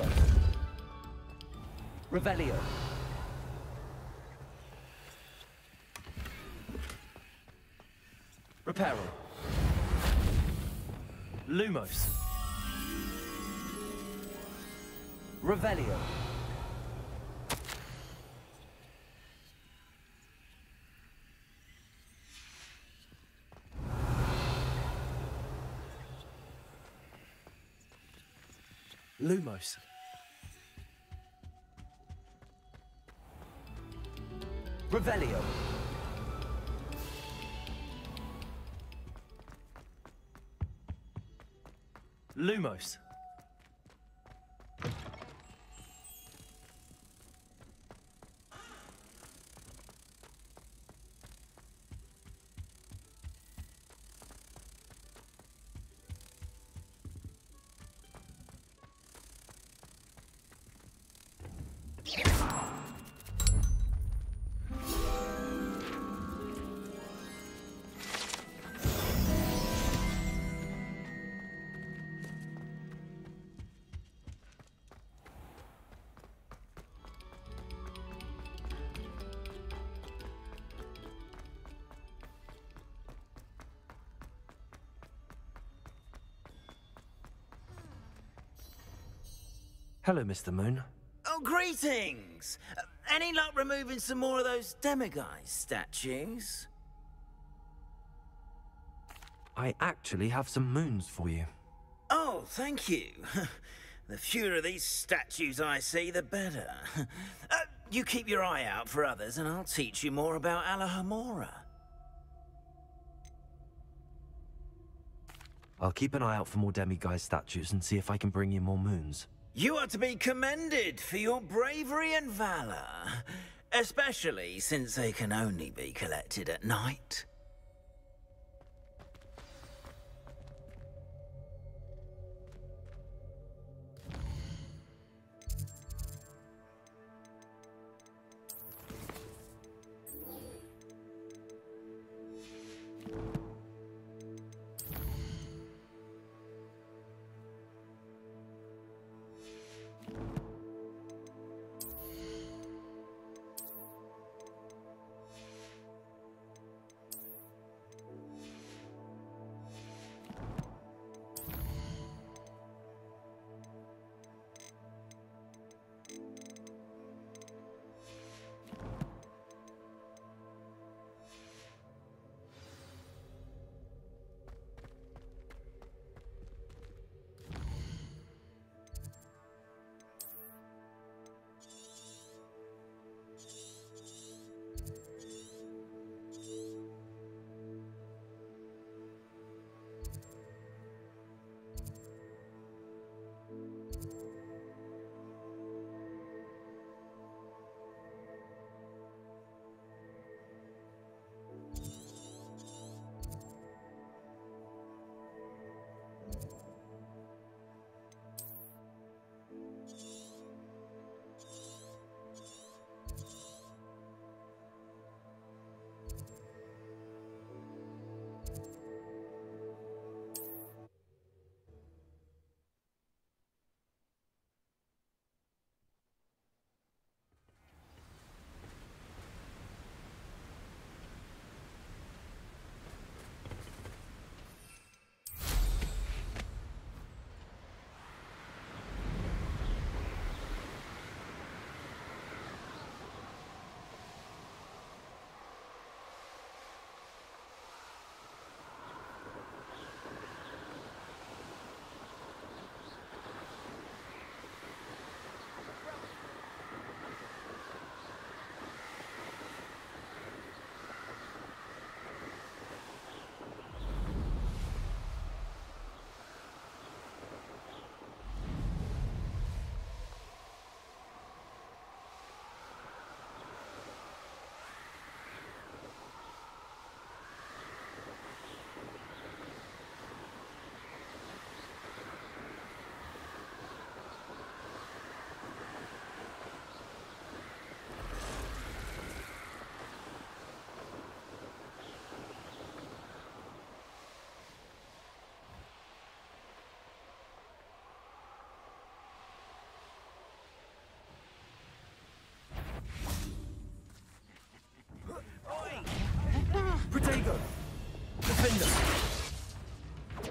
Compulso. Revelio. Reparo. Lumos. Revelio. Lumos. Revelio. Lumos. Hello, Mr. Moon. Oh, greetings! Uh, any luck removing some more of those demiguise statues? I actually have some moons for you. Oh, thank you. the fewer of these statues I see, the better. Uh, you keep your eye out for others, and I'll teach you more about Alohomora. I'll keep an eye out for more demiguise statues and see if I can bring you more moons. You are to be commended for your bravery and valor, especially since they can only be collected at night.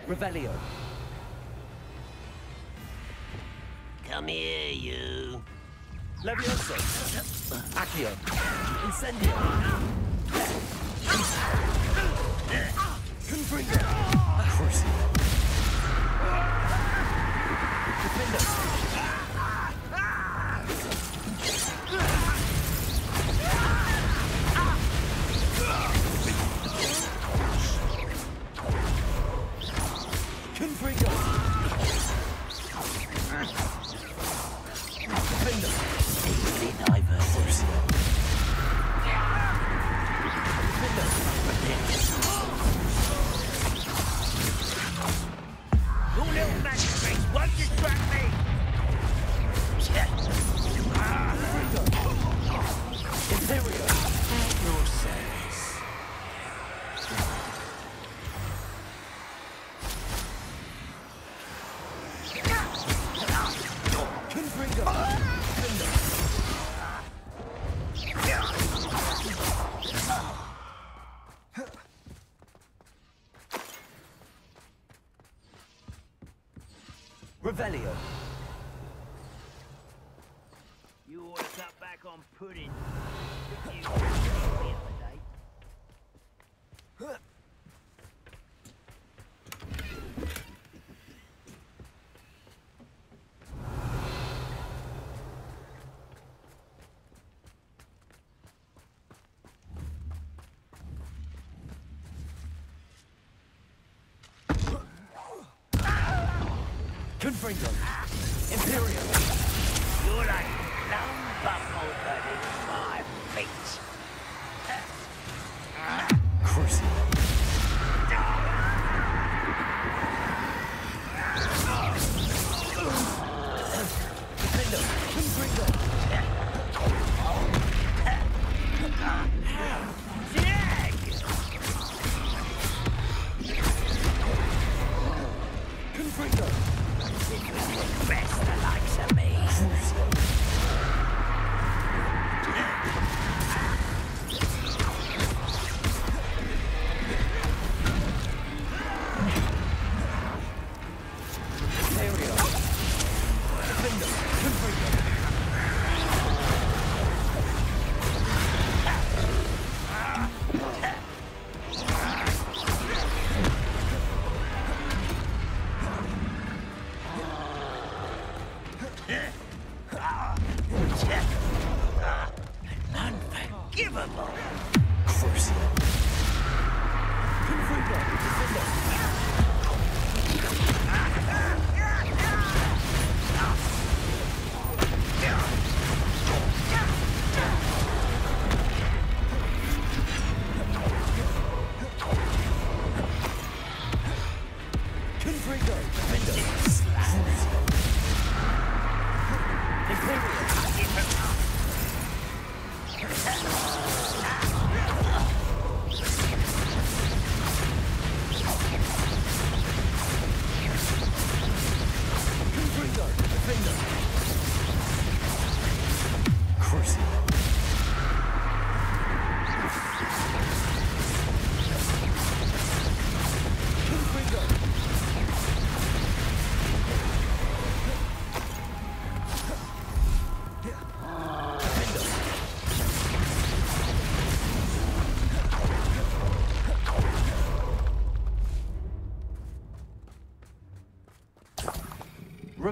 Revelio. Come here, you. Levioso. Accio. Incendio. Confringo. Horse. Defender. Valley. Confringo. Imperium.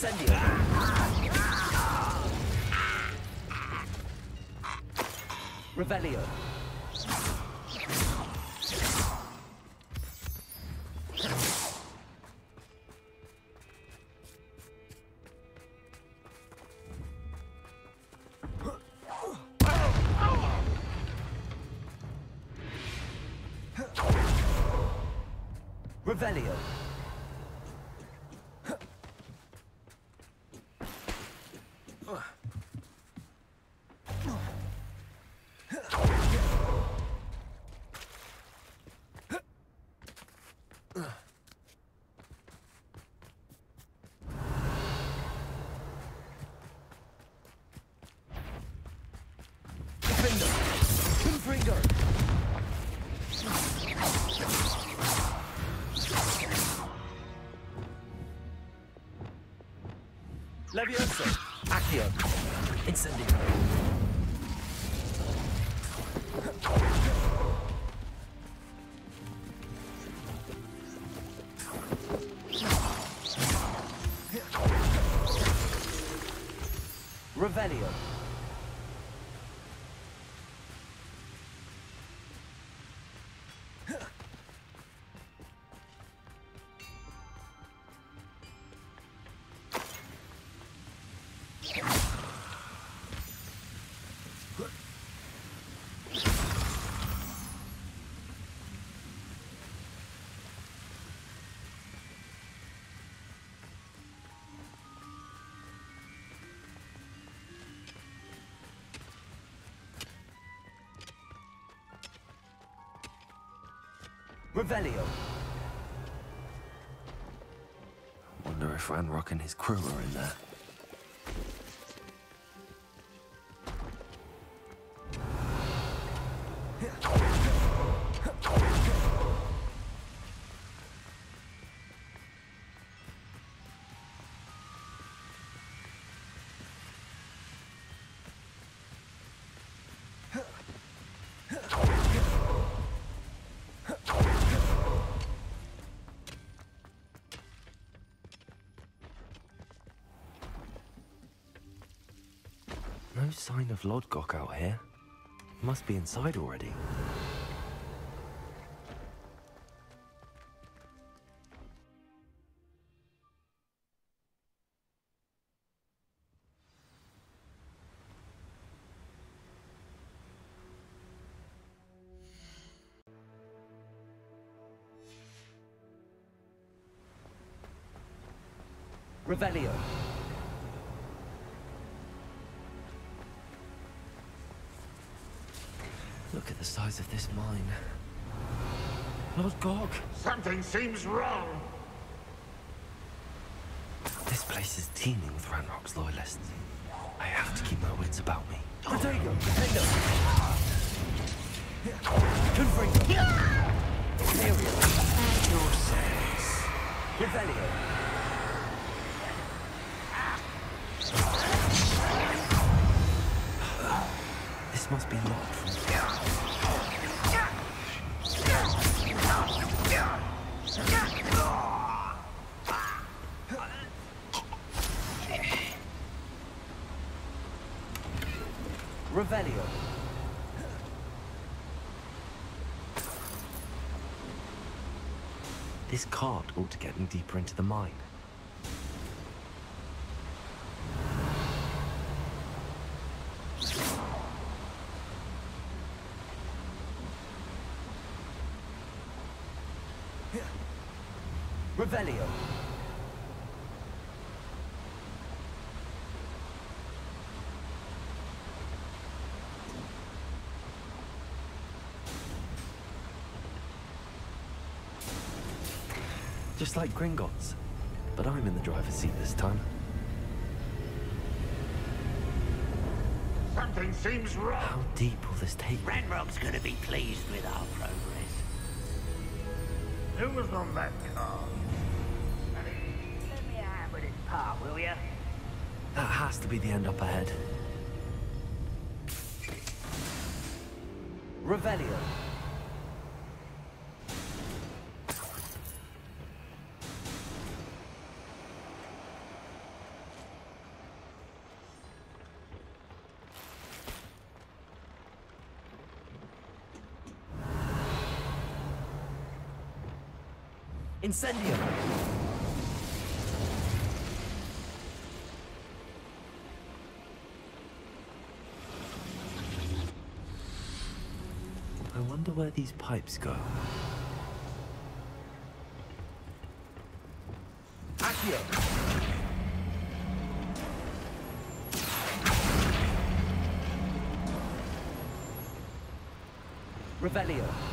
incendio. Revelio. Incendio. Revelio. Revelio. Wonder if Ranrok and his crew are in there. Sign of Lodgok out here. Must be inside already. Revelio. Lodgok! Something seems wrong. This place is teeming with Ranrok's loyalists. I have to keep my wits about me. Protego. Defender. Confringo. Aerial. Revelio. This must be locked from Revelio. This cart ought to get me deeper into the mine. Revelio. Just like Gringotts. But I'm in the driver's seat this time. Something seems wrong. How deep will this take me? Ranrok's gonna be pleased with our progress. Who was on that car? Let me a hand with this part, will ya? That has to be the end up ahead. Revelio. Incendio. I wonder where these pipes go. Accio. Revelio.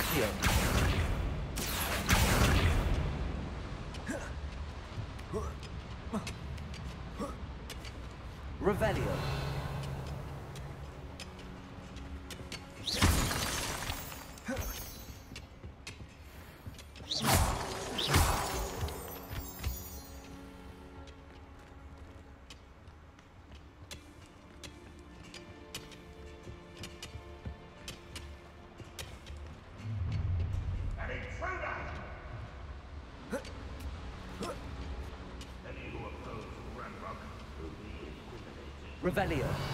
Attackieren. Revelio.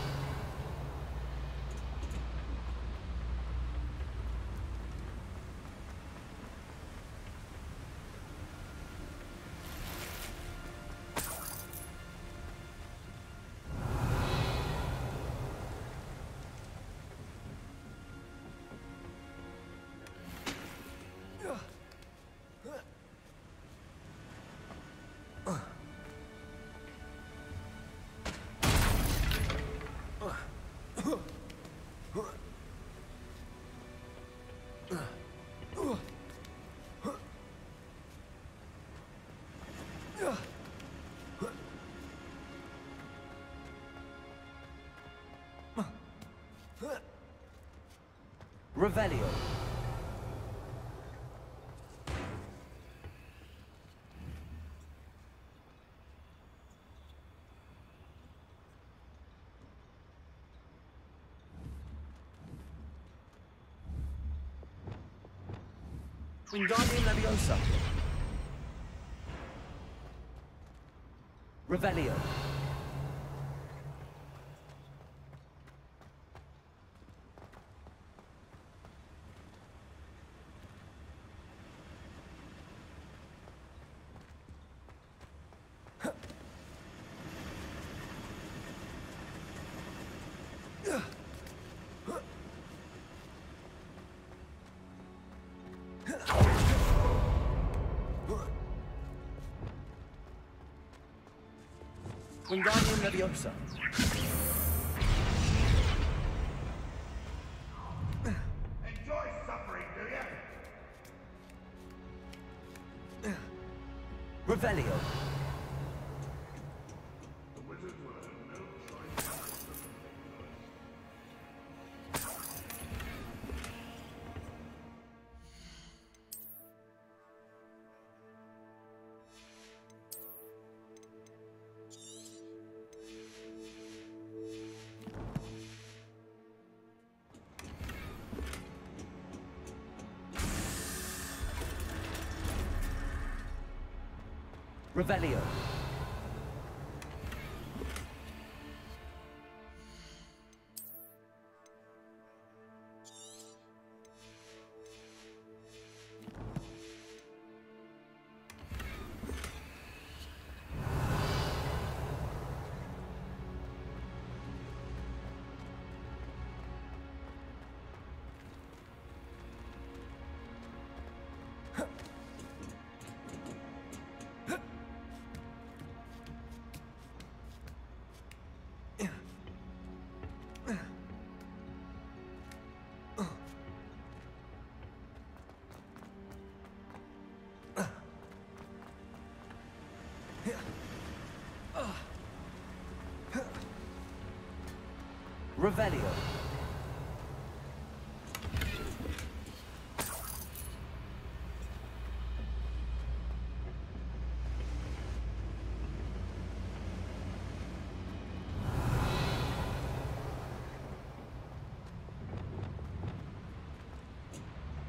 Revelio. Wingardium Leviosa. Revelio. 답이 없어. Revelio.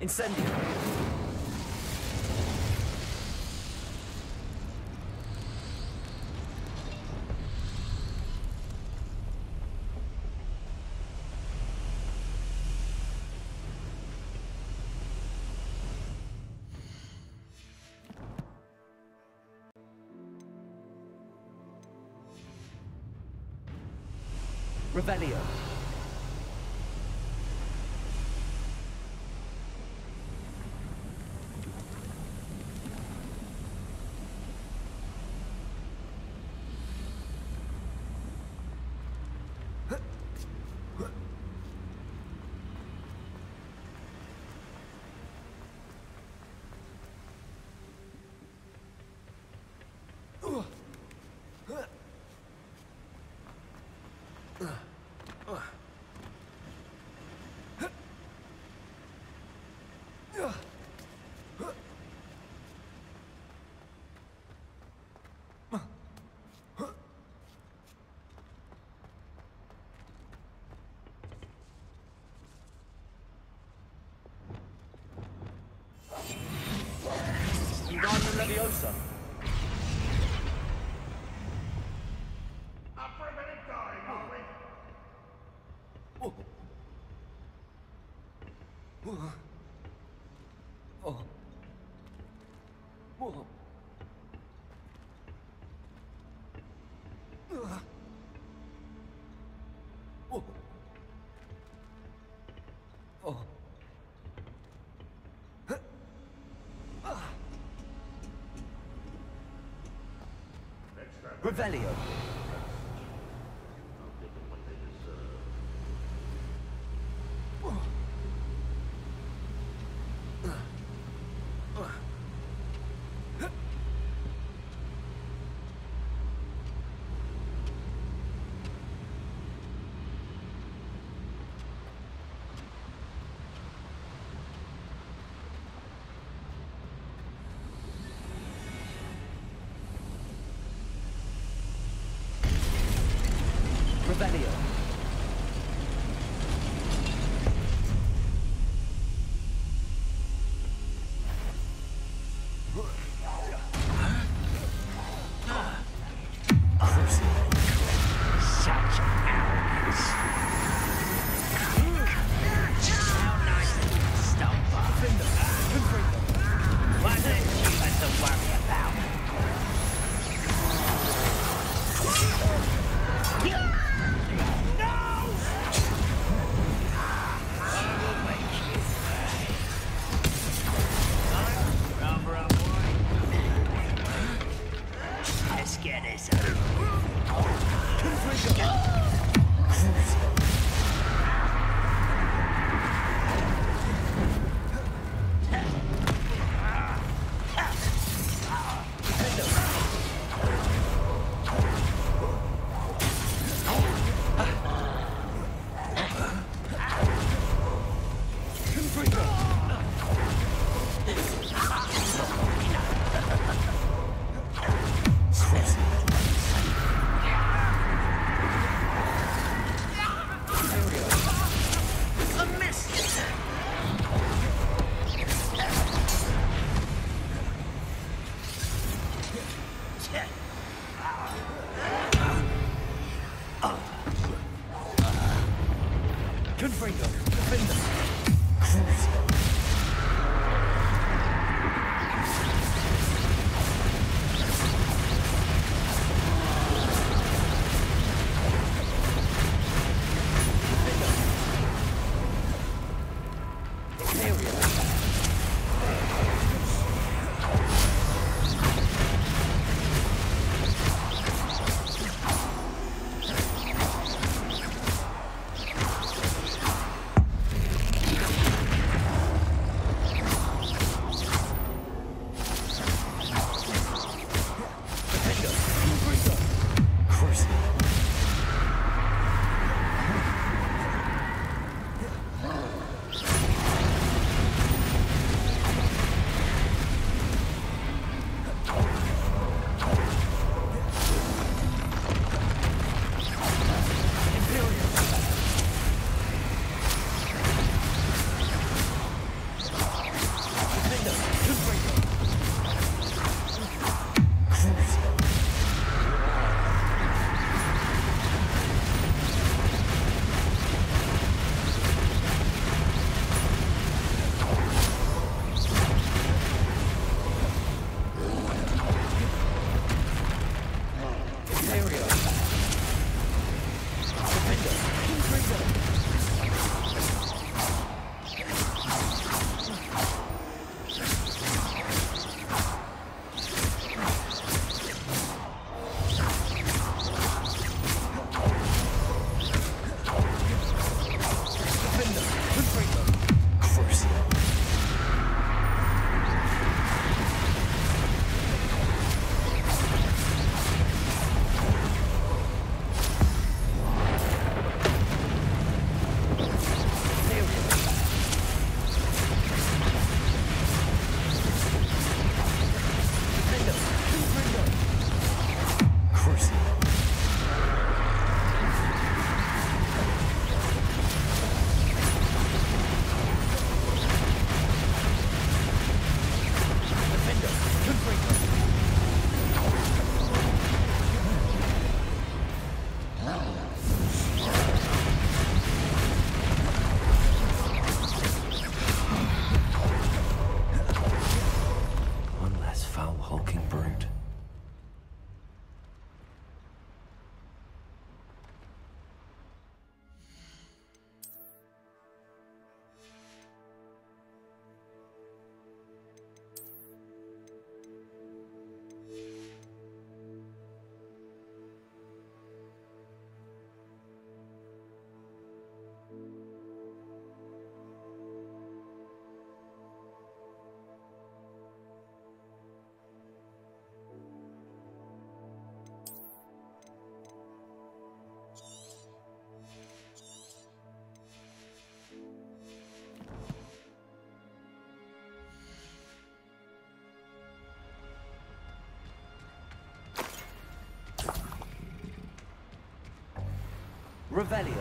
Incendio. Revelio. Wingardium Leviosa. Revelio. Revelio. Revelio.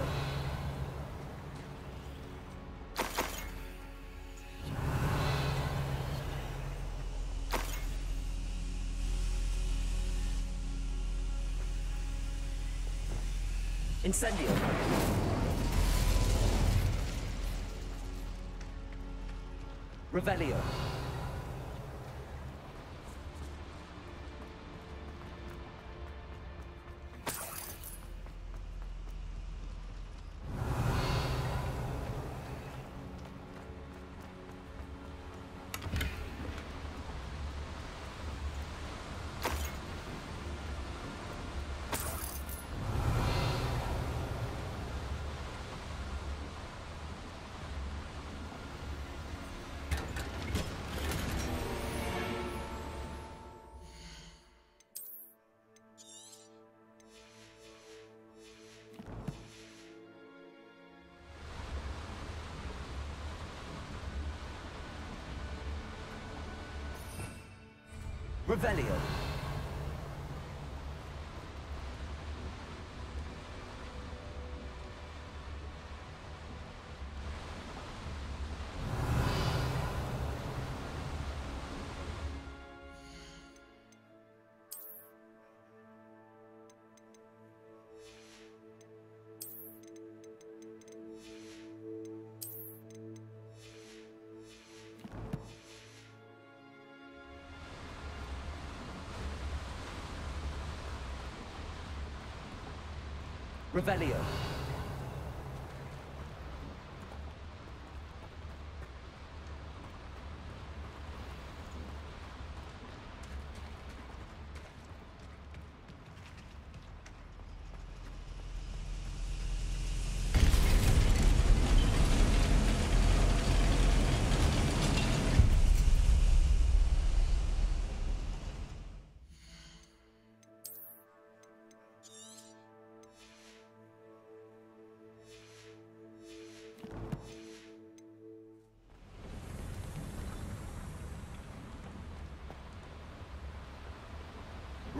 Incendio. Revelio. Revelio. Revelio.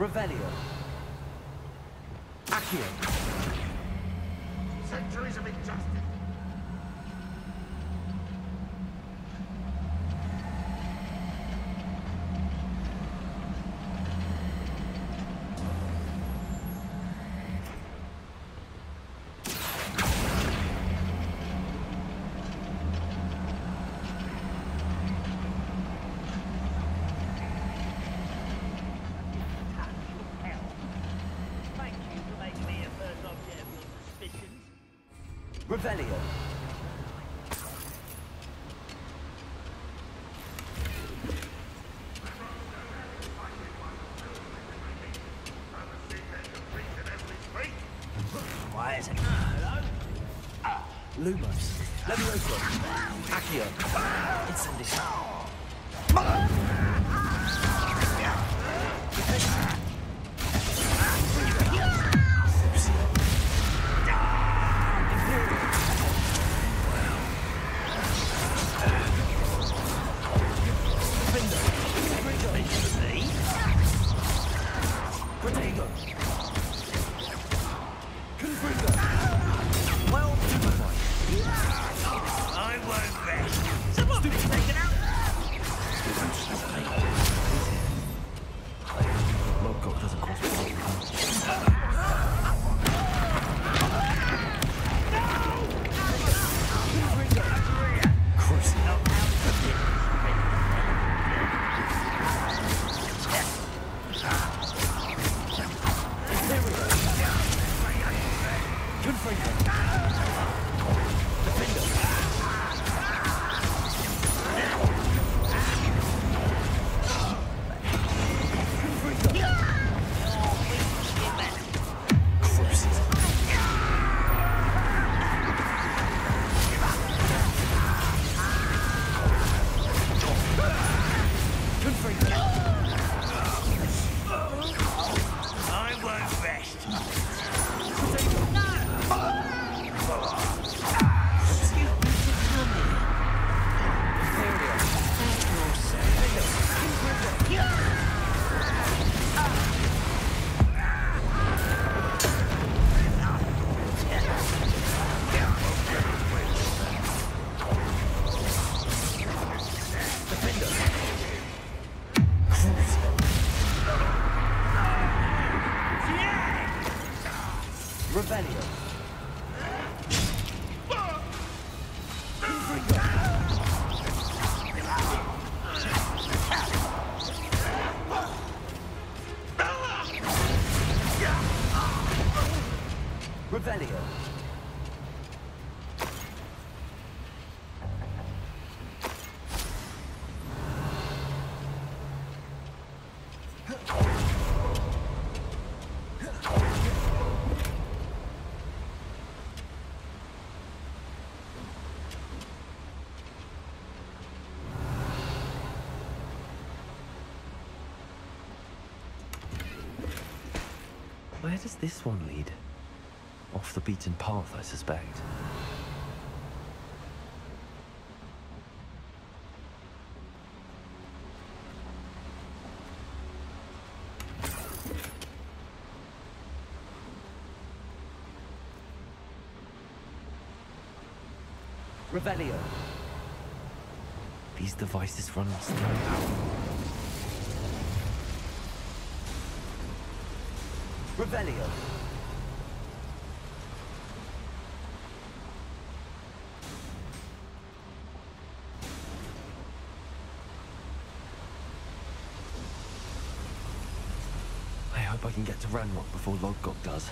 Revelio. Accio. Centuries of injustice. Why is it? Lumos. Levioso. Accio. Incendiary. Does this one lead? Off the beaten path, I suspect. Revelio. These devices run on slow power. Revelio. I hope I can get to Ranrok before Lodgok does.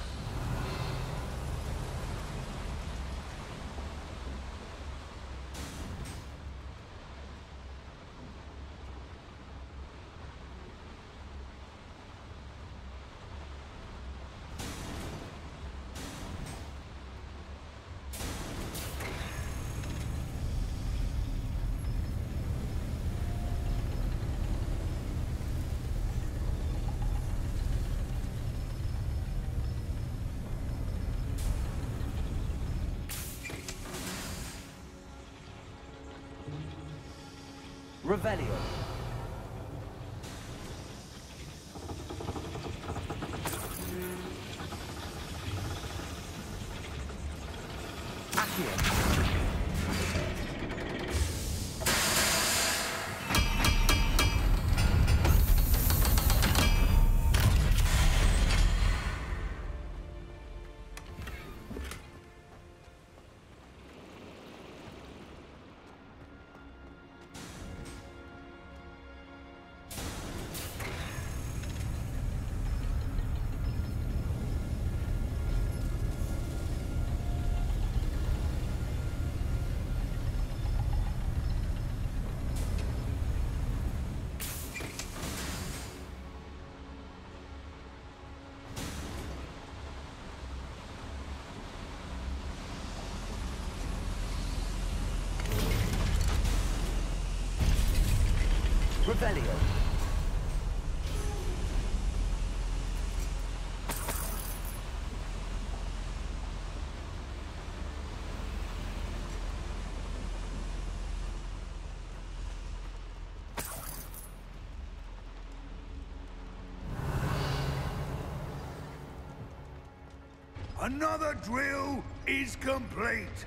Another drill is complete.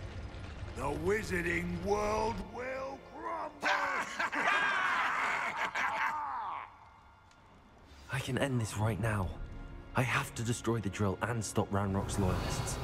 The wizarding world will can end this right now. I have to destroy the drill and stop Ranrok's loyalists.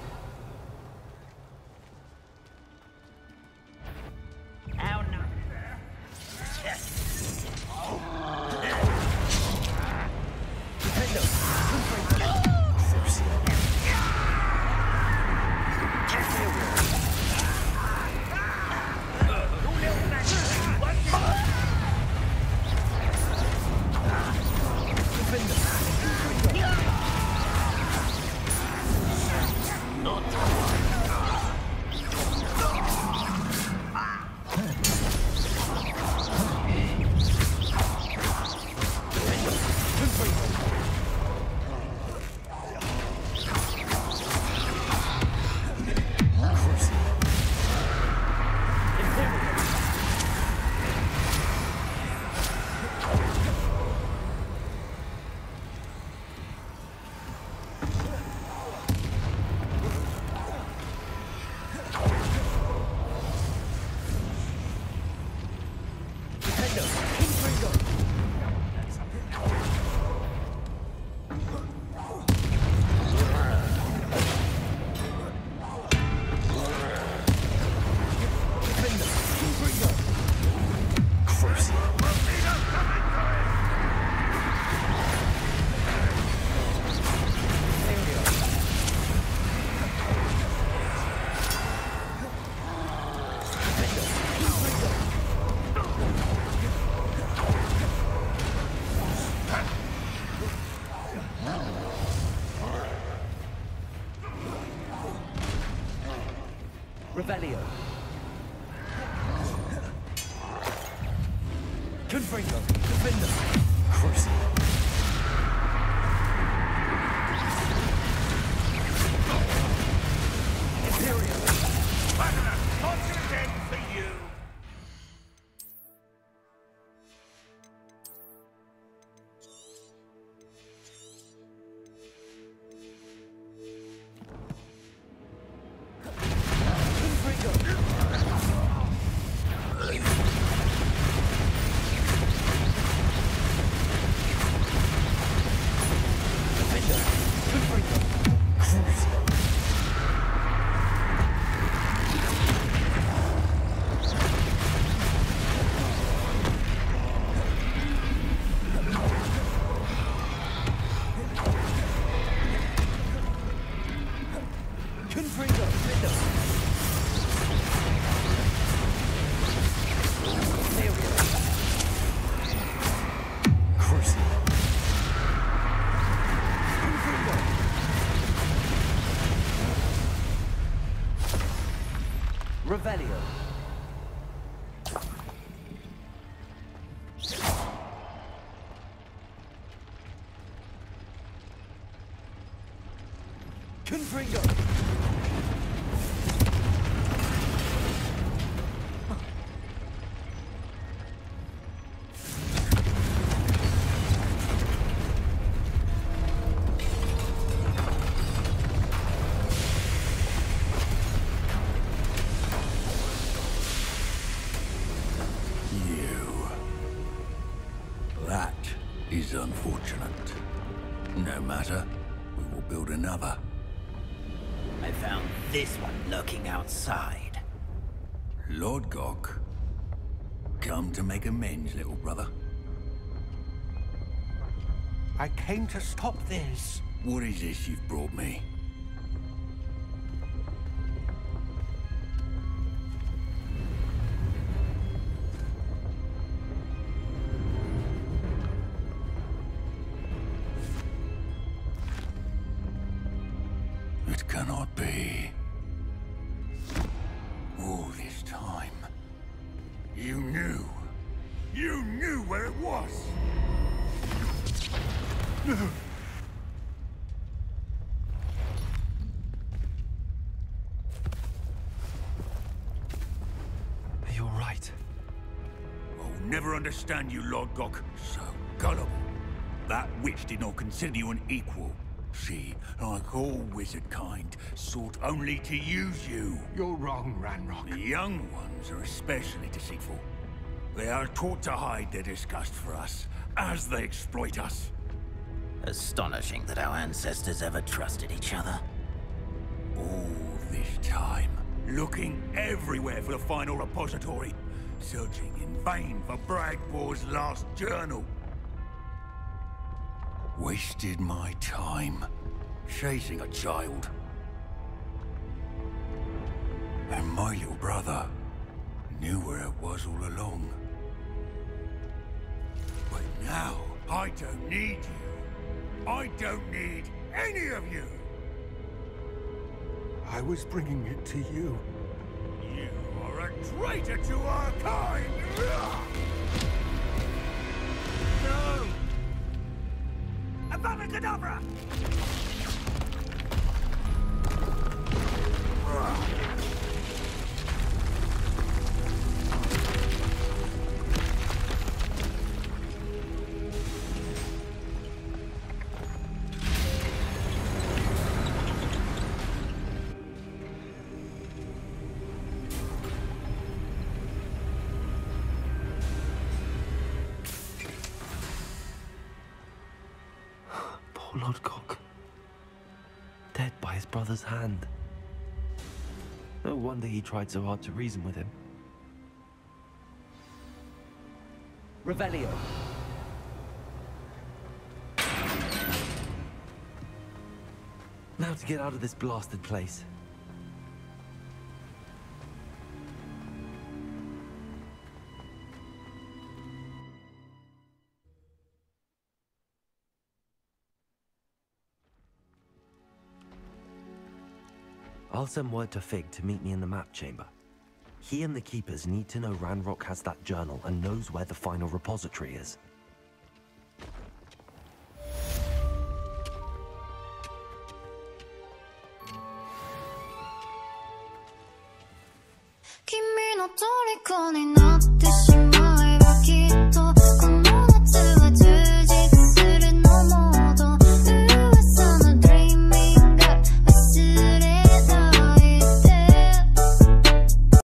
Revelio. To make amends, little brother. I came to stop this. What is this you've brought me? You're right. I'll never understand you, Lodgok. So gullible. That witch did not consider you an equal. She, like all wizard kind, sought only to use you. You're wrong, Ranrok. The young ones are especially deceitful. They are taught to hide their disgust for us, as they exploit us. Astonishing that our ancestors ever trusted each other. All this time, looking everywhere for the final repository, searching in vain for Bragbor's last journal. Wasted my time chasing a child. And my little brother knew where it was all along. But now, I don't need you. I don't need any of you. I was bringing it to you. You are a traitor to our kind! No! Avada brother's hand. No wonder he tried so hard to reason with him. Revelio. Now to get out of this blasted place. I'll send word to Fig to meet me in the map chamber. He and the Keepers need to know Ranrok has that journal and knows where the final repository is.